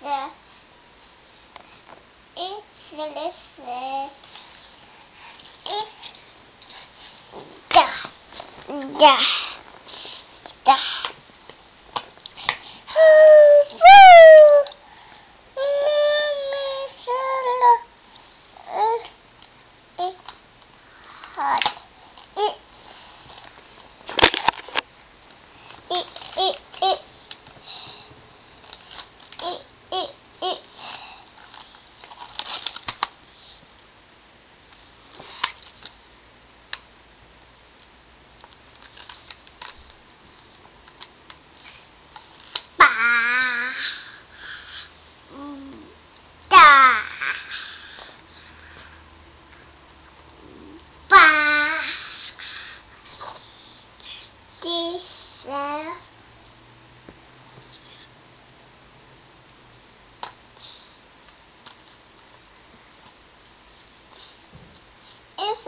the yeah.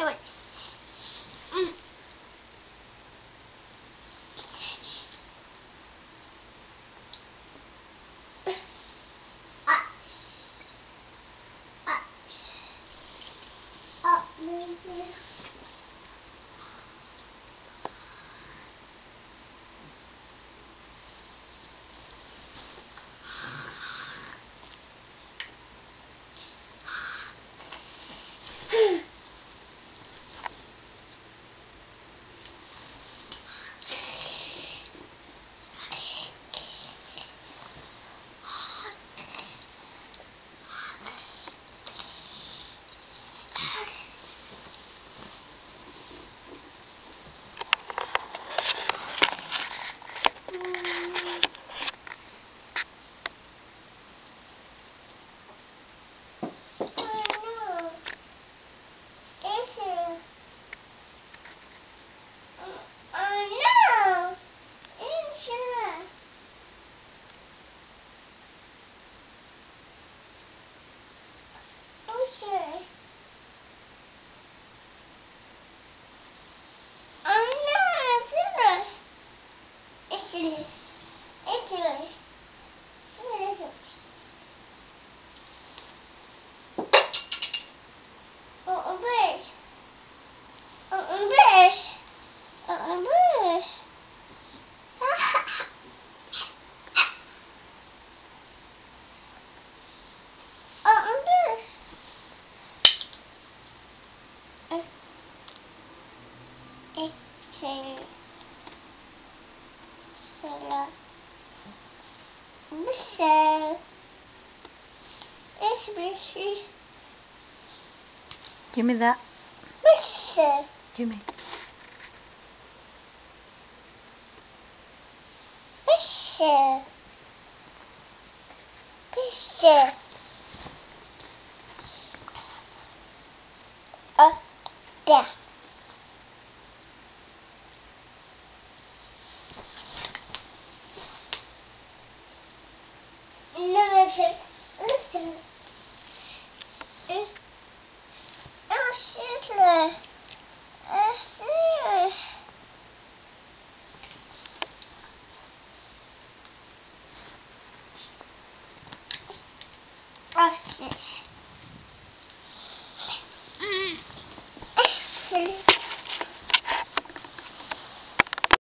Давай. Etili. Etili. Thank you. Zullen. Bussen. Is busje. Give me that. Bussen. Give me. Bussen. Bussen. Oh, there.